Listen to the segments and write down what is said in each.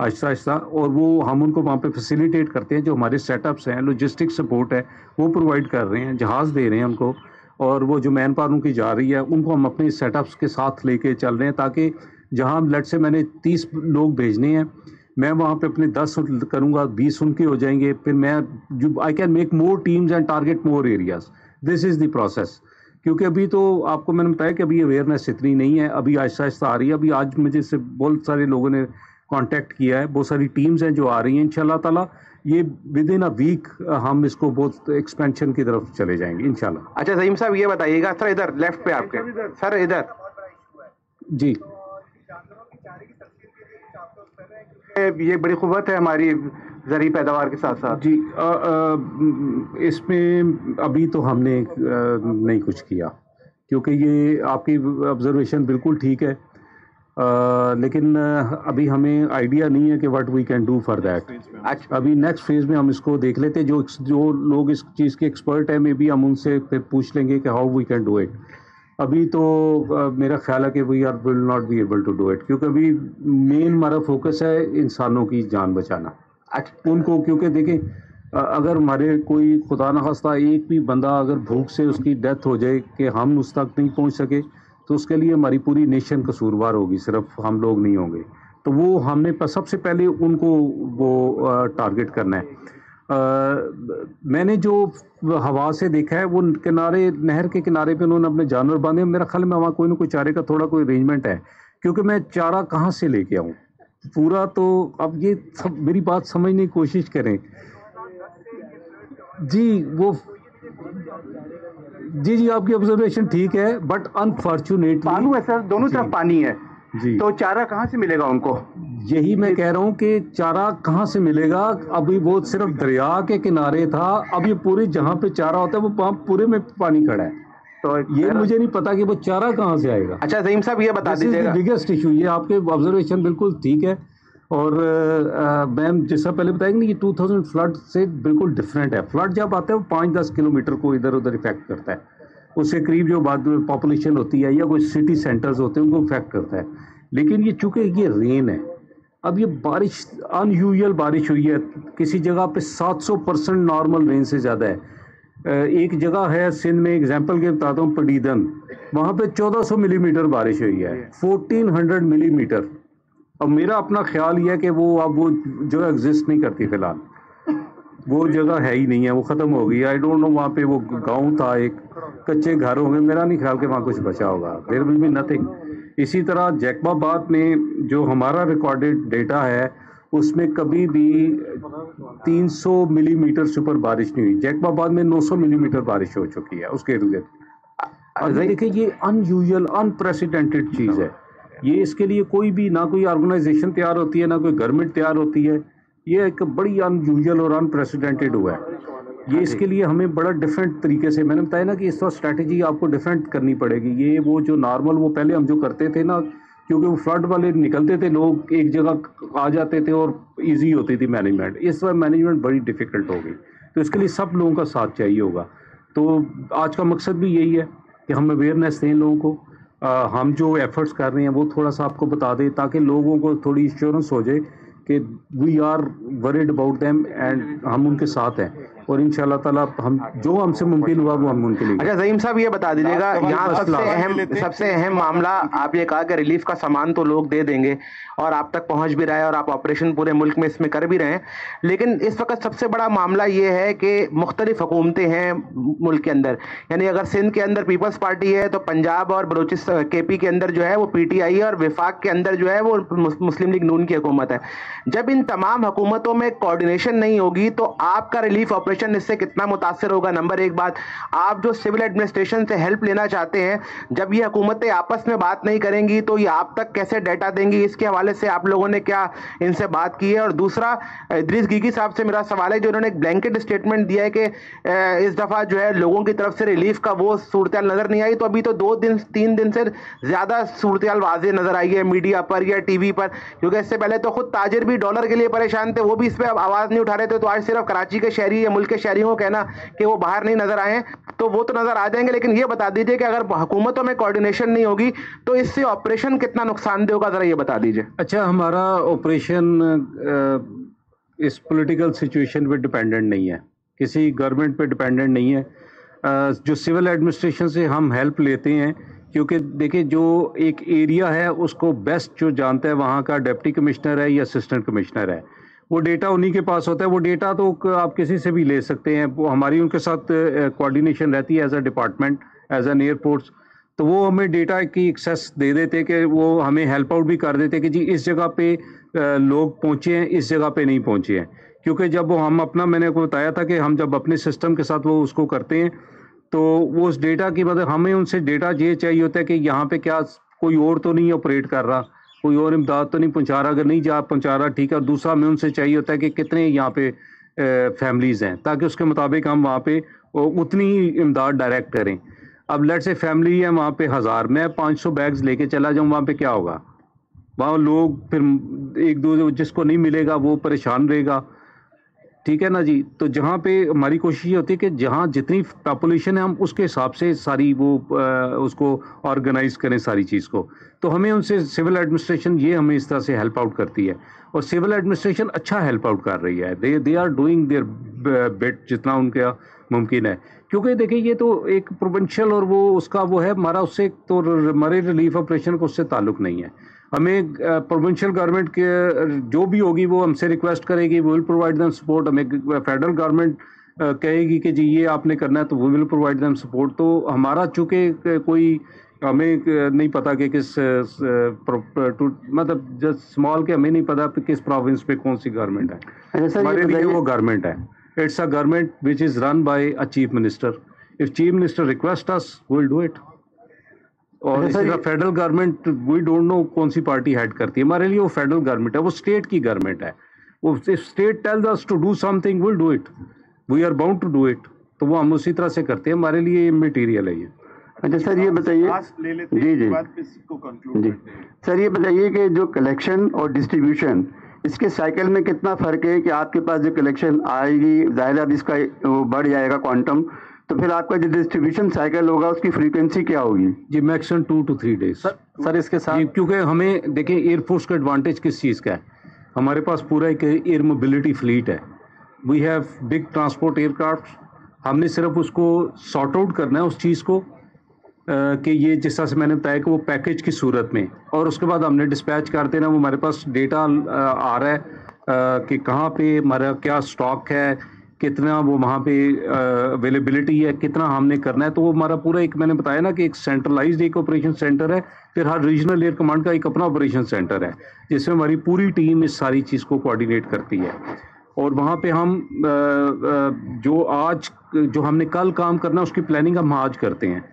आहिस्ता आहिस्ता, और वो हम उनको वहाँ पे फैसिलिटेट करते हैं, जो हमारे सेटअप्स हैं लॉजिस्टिक सपोर्ट है, वो प्रोवाइड कर रहे हैं, जहाज़ दे रहे हैं उनको और वो जो मैन पावर उनकी जा रही है, उनको हम अपने सेटअप्स के साथ लेके चल रहे हैं, ताकि जहाँ लेट से मैंने तीस लोग भेजने हैं, मैं वहाँ पे अपने दस करूँगा, बीस उनके हो जाएँगे, फिर मैं जो I can make more teams and target more areas this is the process क्योंकि अभी तो आपको मैंने बताया कि अभी अवेयरनेस इतनी नहीं है, अभी आहिस्ता आहिस्ता आ रही है, अभी आज मुझे से बहुत सारे लोगों ने कांटेक्ट किया है। बहुत सारी टीम्स हैं जो आ रही हैं इंशाल्लाह ताला। ये विद इन अ वीक हम इसको बहुत एक्सपेंशन की तरफ़ चले जाएँगे इंशाल्लाह। अच्छा सईम साहब ये बताइएगा सर इधर लेफ़्ट पे आपके। सर इधर। जी। ये बड़ी खुबत है हमारी जरी पैदावार के साथ साथ। जी इसमें अभी तो हमने आ, नहीं कुछ किया। क्योंकि ये आपकी ऑब्जर्वेशन बिल्कुल ठीक है। लेकिन अभी हमें आइडिया नहीं है कि what we can do for that अभी नेक्स्ट फ़ेज़ में हम इसको देख लेते जो जो लोग इस चीज़ के एक्सपर्ट हैं मे बी हम उनसे फिर पूछ लेंगे कि how we can do it अभी तो मेरा ख्याल है कि we are will not be able to do it क्योंकि अभी मेन हमारा फोकस है इंसानों की जान बचाना। उनको क्योंकि देखें अगर हमारे कोई खुदा न खास्ता एक भी बंदा अगर भूख से उसकी डेथ हो जाए कि हम उस तक नहीं पहुँच सके तो उसके लिए हमारी पूरी नेशन कसूरवार होगी सिर्फ़ हम लोग नहीं होंगे। तो वो हमने सबसे पहले उनको वो टारगेट करना है। अ, मैंने जो हवा से देखा है वो किनारे नहर के किनारे पे उन्होंने अपने जानवर बांधे। मेरा ख्याल में वहाँ कोई ना कोई चारे का थोड़ा कोई अरेंजमेंट है क्योंकि मैं चारा कहाँ से लेके आऊँ? पूरा तो अब ये सब मेरी बात समझने की कोशिश करें। जी वो जी जी आपकी ऑब्जर्वेशन ठीक है बट अनफॉर्चुनेटली पानी है सर दोनों तरफ़ पानी है। जी। तो चारा कहाँ से मिलेगा उनको? यही मैं कह रहा हूँ कि चारा कहाँ से मिलेगा? अभी वो सिर्फ़ दरिया के किनारे था अब ये पूरे जहाँ पे चारा होता है वो वहाँ पूरे में पानी खड़ा है। तो ये मुझे नहीं पता कि वो चारा कहाँ से आएगा। अच्छा सईम साहब ये बता दीजिएगा। बिगेस्ट इशू ये आपके ऑब्जर्वेशन बिल्कुल ठीक है। और मैम जैसा पहले बताया कि नहीं, ये 2000 फ्लड से बिल्कुल डिफरेंट है। फ्लड जब आता है वो पाँच दस किलोमीटर को इधर उधर इफ़ेक्ट करता है। उसके करीब जो बाद में पॉपुलेशन होती है या कोई सिटी सेंटर्स होते हैं उनको इफ़ेक्ट करता है। लेकिन ये चूँकि ये रेन है अब ये बारिश अनयूजल बारिश हुई है। किसी जगह पे 700 परसेंट नॉर्मल रेन से ज़्यादा है। एक जगह है सिंध में एग्जांपल के बताता हूँ पडीदन। वहाँ पे 1400 मिलीमीटर बारिश हुई है। 1400 मिलीमीटर और मेरा अपना ख्याल ये है कि वो अब वो जगह एग्जिस्ट नहीं करती फ़िलहाल। वो जगह है ही नहीं है वो ख़त्म हो गई आई डोंट नो वहाँ पे वो गाँव था एक कच्चे घर होंगे। मेरा नहीं ख्याल कि वहाँ कुछ बचा होगा। देर विल बी नथिंग इसी तरह जैकबाबाद में जो हमारा रिकॉर्डेड डेटा है उसमें कभी भी 300 मिलीमीटर से ऊपर बारिश नहीं हुई। जैकबाबाद में 900 मिलीमीटर बारिश हो चुकी है उसके इर्द गिर्द देखिए ये अनयूजल अनप्रेसिडेंटेड चीज़ है। ये इसके लिए कोई भी ना कोई ऑर्गेनाइजेशन तैयार होती है ना कोई गवर्नमेंट तैयार होती है। ये एक बड़ी अनयूजल और अनप्रेसिडेंटेड हुआ है। ये इसके लिए हमें बड़ा डिफरेंट तरीके से मैंने बताया ना कि इस वक्त स्ट्रैटेजी आपको डिफरेंट करनी पड़ेगी। ये वो जो नॉर्मल वो पहले हम जो करते थे ना क्योंकि वो फ्लड वाले निकलते थे लोग एक जगह आ जाते थे और इजी होती थी मैनेजमेंट इस बार मैनेजमेंट बड़ी डिफ़िकल्ट हो गई। तो इसके लिए सब लोगों का साथ चाहिए होगा। तो आज का मकसद भी यही है कि हम अवेयरनेस दें लोगों को। आ, हम जो एफर्ट्स कर रहे हैं वो थोड़ा सा आपको बता दें ताकि लोगों को थोड़ी इंश्योरेंस हो जाए कि we are worried about them and हम उनके साथ हैं। और इन ताला हम जो हमसे मुमकिन हुआ वो हम उनके लिए अच्छा जहीम साहब ये बता दीजिएगा यहाँ सबसे अहम सबसे अहम मामला आप ये कहा कि रिलीफ का सामान तो लोग दे देंगे और आप तक पहुँच भी रहा है और आप ऑपरेशन पूरे मुल्क में इसमें कर भी रहे हैं। लेकिन इस वक्त सबसे बड़ा मामला ये है कि मुख्तलिफ़ हुकूमतें हैं मुल्क के अंदर। यानी अगर सिंध के अंदर पीपल्स पार्टी है तो पंजाब और बलूचिस्तान के पी के अंदर जो है वो पी टी आई है और विफाक के अंदर जो है वो मुस्लिम लीग नून की हुकूमत है। जब इन तमाम हुकूमतों में कोऑर्डिनेशन नहीं होगी तो आपका रिलीफ ऑपरेशन इससे कितना मुतासर होगा? नंबर एक बात, आप जो सिविल एडमिनिस्ट्रेशन से हेल्प लेना चाहते हैं, जब ये हुकूमतें आपस में बात नहीं करेंगी तो ये आप तक कैसे डाटा देंगी? इसके हवाले से आप लोगों ने क्या इनसे बात की है? और दूसरा, इद्रीस गीगी साहब से मेरा सवाल है, जो उन्होंने एक ब्लैंकेट स्टेटमेंट दिया है कि इस दफ़ा जो है लोगों की तरफ़ से रिलीफ का वो सूरत नज़र नहीं आई तो अभी तो दो दिन, तीन दिन से ज़्यादा सूरत वाजे नज़र आई है मीडिया पर या टीवी पर। क्योंकि इससे पहले तो खुद ताजिर भी डॉलर के लिए परेशान थे, वो भी इस पर आवाज़ नहीं उठा रहे थे तो आज सिर्फ़ कराची के शहरी या मुल्क के शहरियों को कहना कि वो बाहर नहीं नज़र आए तो वो तो नज़र आ जाएँगे, लेकिन ये बता दीजिए कि अगर हुकूमतों में कोऑर्डिनेशन नहीं होगी तो इससे ऑपरेशन कितना नुकसानदेह होगा, जरा ये बता दीजिए। अच्छा हमारा ऑपरेशन इस पॉलिटिकल सिचुएशन पे डिपेंडेंट नहीं है। किसी गवर्नमेंट पे डिपेंडेंट नहीं है। जो सिविल एडमिनिस्ट्रेशन से हम हेल्प लेते हैं, क्योंकि देखिए, जो एक एरिया है, उसको बेस्ट जो जानता है, वहाँ का डिप्टी कमिश्नर है या असिस्टेंट कमिश्नर है। वो डेटा उन्हीं के पास होता है। वो डेटा तो आप किसी से भी ले सकते हैं। वो हमारी उनके साथ कोऑर्डिनेशन रहती है as a department as an airports तो वो हमें डेटा की एक्सेस दे देते कि वो हमें हेल्प आउट भी कर देते कि जी इस जगह पे लोग पहुँचे हैं, इस जगह पे नहीं पहुँचे हैं। क्योंकि जब वो हम अपना, मैंने को बताया था कि हम जब अपने सिस्टम के साथ वो उसको करते हैं तो वो उस डेटा की मतलब हमें उनसे डेटा ये चाहिए होता है कि यहाँ पे क्या कोई और तो नहीं ऑपरेट कर रहा। कोई और इमदाद तो नहीं पहुँचा रहा। अगर नहीं जा पहुँचा रहा, ठीक है, और दूसरा हमें उनसे चाहिए होता है कि कितने यहाँ पे फैमिलीज़ हैं, ताकि उसके मुताबिक हम वहाँ पे उतनी ही इमदाद डायरेक्ट करें। अब लेट से फैमिली है वहाँ पे हज़ार, मैं पाँच सौ बैग्स लेके चला जाऊँ, वहाँ पे क्या होगा? वहाँ लोग फिर एक दो जिसको नहीं मिलेगा, वो परेशान रहेगा। ठीक है ना जी? तो जहाँ पे हमारी कोशिश ये होती है कि जहाँ जितनी पॉपुलेशन है हम उसके हिसाब से सारी वो आ, उसको ऑर्गेनाइज करें सारी चीज़ को। तो हमें उनसे सिविल एडमिनिस्ट्रेशन ये हमें इस तरह से हेल्प आउट करती है। और सिविल एडमिनिस्ट्रेशन अच्छा हेल्प आउट कर रही है। They they are doing their best जितना उनका मुमकिन है। क्योंकि देखिए ये तो एक प्रोवेंशियल और वो उसका वो है हमारा उससे तो हमारे रिलीफ ऑपरेशन को उससे ताल्लुक नहीं है। हमें प्रोविंशियल गवर्नमेंट के जो भी होगी वो हमसे रिक्वेस्ट करेगी we will provide them support हमें फेडरल गवर्नमेंट कहेगी कि जी ये आपने करना है तो we will provide them support तो हमारा चूँकि कोई हमें नहीं पता कि किस मतलब जस्ट स्मॉल के हमें नहीं पता कि किस प्रोविंस पे कौन सी गवर्नमेंट है। अच्छा हमारे लिए वो गवर्नमेंट है। It's a government which is run by a chief minister if chief minister request us will do it और अच्छा federal government we don't know कौन सी पार्टी हेड करती है। हमारे लिए वो फेडरल गवर्नमेंट है वो स्टेट की गवर्नमेंट है। वो state tells us to do something will do it we are bound to do it तो वो हम उसी तरह से करते हैं। हमारे लिए ये मटेरियल है ये। अच्छा सर ये बताइए। जी जी। जी। सर ये बताइए कि जो कलेक्शन और डिस्ट्रीब्यूशन इसके साइकिल में कितना फ़र्क है कि आपके पास जो कलेक्शन आएगी ज़ाहिर अब इसका बढ़ जाएगा क्वांटम तो फिर आपका जो डिस्ट्रीब्यूशन साइकिल होगा उसकी फ्रीक्वेंसी क्या होगी? जी maximum two two three days sir sir इसके साथ? क्योंकि हमें देखिए एयरफोर्स का एडवांटेज किस चीज़ का है? हमारे पास पूरा एक एयर मोबिलिटी फ्लीट है। We have big transport aircraft हमने सिर्फ़ उसको सॉर्ट आउट करना है उस चीज़ को कि ये जिस तरह से मैंने बताया कि वो पैकेज की सूरत में। और उसके बाद हमने डिस्पैच कर देना वो हमारे पास डेटा आ रहा है कि कहाँ पे हमारा क्या स्टॉक है कितना वो वहाँ पे अवेलेबिलिटी है, कितना हमने करना है तो वो हमारा पूरा एक मैंने बताया ना कि एक सेंट्रलाइज्ड एक ऑपरेशन सेंटर है, फिर हर रीजनल एयर कमांड का एक अपना ऑपरेशन सेंटर है, जिसमें हमारी पूरी टीम इस सारी चीज़ को कोऑर्डिनेट करती है। और वहाँ पे हम जो आज, जो हमने कल काम करना है उसकी प्लानिंग हम आज करते हैं।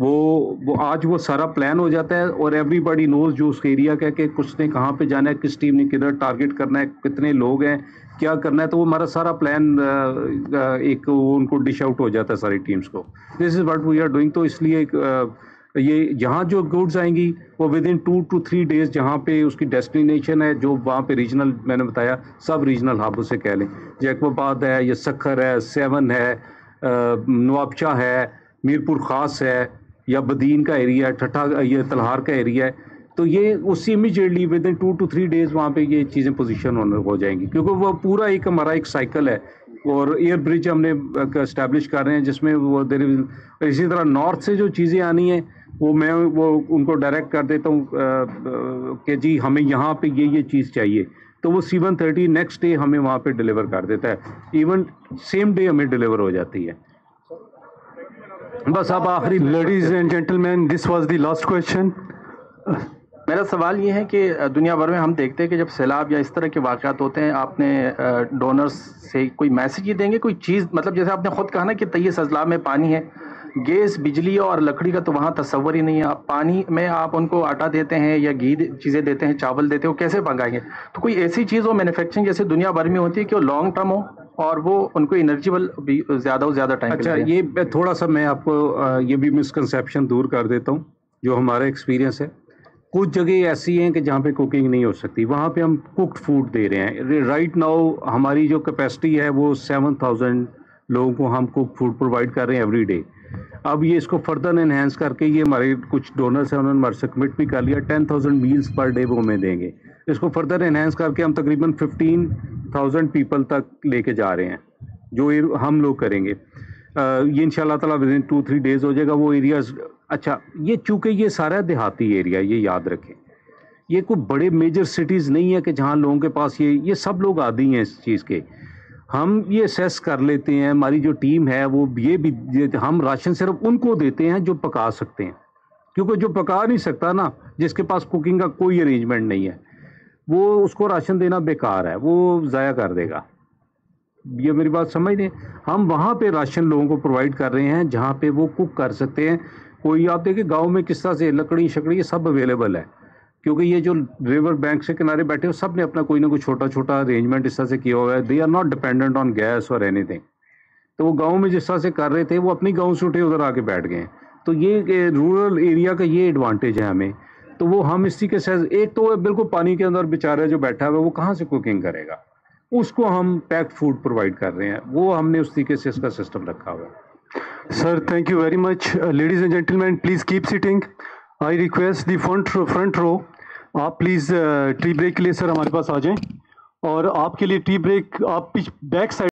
वो वो आज वो सारा प्लान हो जाता है और एवरीबॉडी नोज़ जो उस एरिया का कि कुछ ने कहाँ पे जाना है, किस टीम ने किधर टारगेट करना है, कितने लोग हैं क्या करना है तो वो हमारा सारा प्लान एक वो उनको डिश आउट हो जाता है सारी टीम्स को। This is what we are doing तो इसलिए एक ये जहाँ जो गुड्स आएँगी, वो within two two three days जहाँ पे उसकी डेस्टिनेशन है, जो वहाँ पे रीजनल मैंने बताया, सब रीजनल हब उसे कह लें। जैकबाबाद है, या सखर है सेवन है नवाबशाह है, मीरपुर ख़ास है, या बदीन का एरिया है ठट्ठा ये तलहार का एरिया है तो ये उससे immediately within two two three days वहाँ पे ये चीज़ें पोजीशन होने हो जाएँगी। क्योंकि वो पूरा एक हमारा एक साइकिल है और एयर ब्रिज हमने इस्टेब्लिश कर रहे हैं जिसमें वो देर इसी तरह नॉर्थ से जो चीज़ें आनी हैं, वो मैं, वो उनको डायरेक्ट कर देता हूँ कि जी हमें यहाँ पे ये ये चीज़ चाहिए। तो वो C one thirty next day हमें वहाँ पे डिलीवर कर देता है। इवन सेम डे हमें डिलीवर हो जाती है। बस अब आखिरी ladies and gentleman this was the last question मेरा सवाल ये है कि दुनिया भर में हम देखते हैं कि जब सैलाब या इस तरह के वाक़ात होते हैं आपने डोनर्स से कोई मैसेज ही देंगे? कोई चीज़ मतलब जैसे आपने ख़ुद कहा ना कि तय सजला में पानी है गैस बिजली और लकड़ी का तो वहाँ तस्वर ही नहीं है। आप पानी में आप उनको आटा देते हैं या घी चीज़ें देते हैं चावल देते हो कैसे मंगाएँगे? तो कोई ऐसी चीज़ हो मैन्युफैक्चरिंग जैसे दुनिया भर में होती है कि वो लॉन्ग टर्म हो और वो उनको इनर्जीबल भी ज़्यादा से ज़्यादा टाइम अच्छा ये थोड़ा सा मैं आपको ये भी मिसकनसेप्शन दूर कर देता हूँ जो हमारा एक्सपीरियंस है। कुछ जगह ऐसी हैं कि जहाँ पे कुकिंग नहीं हो सकती। वहाँ पे हम कुकड फ़ूड दे रहे हैं। राइट नाउ हमारी जो कैपेसिटी है वो सेवन थाउज़ेंड लोगों को हम कुक फ़ूड प्रोवाइड कर रहे हैं एवरी डे अब ये इसको फर्दर इन्हेंस करके ये हमारे कुछ डोनर्स हैं, उन्होंने हमारे से कमिट भी कर लिया। Ten thousand meals per day वो हमें देंगे। इसको फर्दर इन्हेंस करके हम तकरीबन फिफ्टीन थाउज़ेंड पीपल तक लेके जा रहे हैं, जो हम लोग करेंगे। ये इन ताला within two three days हो जाएगा। वो एरियाज़ अच्छा ये चूँकि ये सारा देहाती एरिया ये याद रखें। ये कोई बड़े मेजर सिटीज़ नहीं है कि जहाँ लोगों के पास ये ये सब लोग आदि हैं इस चीज़ के। हम ये असेस कर लेते हैं, हमारी जो टीम है, वो ये भी हम राशन सिर्फ़ उनको देते हैं जो पका सकते हैं। क्योंकि जो पका नहीं सकता ना, जिसके पास कुकिंग का कोई अरेंजमेंट नहीं है, वो उसको राशन देना बेकार है, वो ज़ाया कर देगा। ये मेरी बात समझ लें हम वहाँ पे राशन लोगों को प्रोवाइड कर रहे हैं, जहाँ पे वो कुक कर सकते हैं। कोई आप देखिए गाँव में किस तरह से लकड़ी, शकड़ी, ये सब अवेलेबल है। क्योंकि ये जो रिवर बैंक से किनारे बैठे हो, सबने अपना कोई ना कोई छोटा छोटा अरेंजमेंट इस तरह से किया हुआ है। They are not dependent on gas और एनीथिंग तो वो गाँव में जिस तरह से कर रहे थे, वो अपनी गाँव से उठे, उधर आके बैठ गए। तो ये रूरल एरिया का ये एडवांटेज है हमें। तो वो हम इसी के साथ एक तो बिल्कुल पानी के अंदर बेचारा जो बैठा हुआ है, वो कहाँ से कुकिंग करेगा? उसको हम पैक्ड फ़ूड प्रोवाइड कर रहे हैं। वो हमने उस तरीके से इसका सिस्टम रखा हुआ है। Sir thank you very much ladies and gentleman please keep sitting I request the front front row आप प्लीज़ टी ब्रेक के लिए सर हमारे पास आ जाएँ। और आपके लिए टी ब्रेक आप बैक साइड